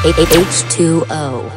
H2O.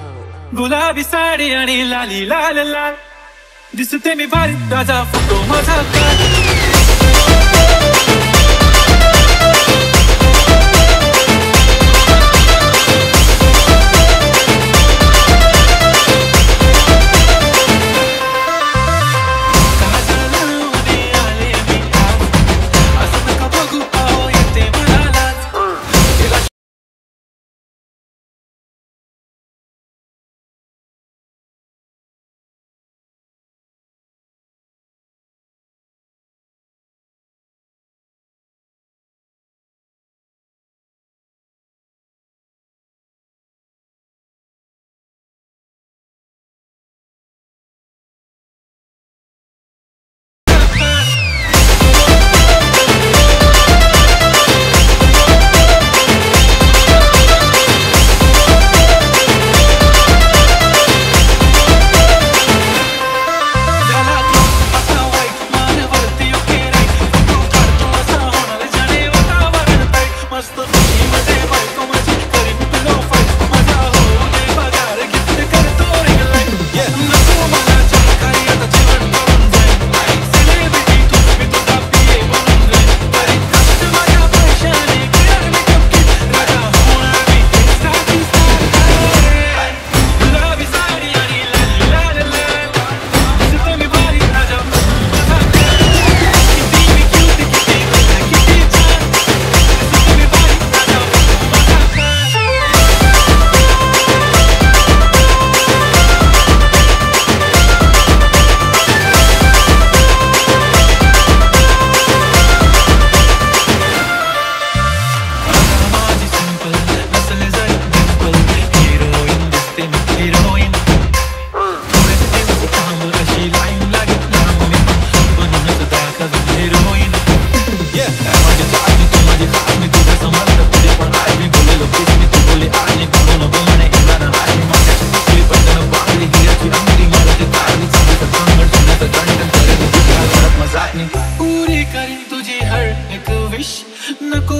wish na ko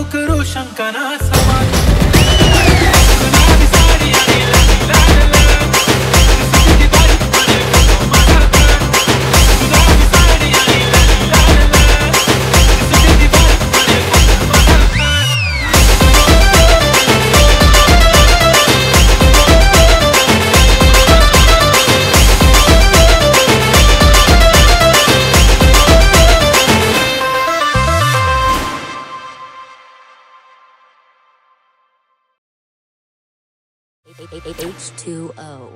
H2O.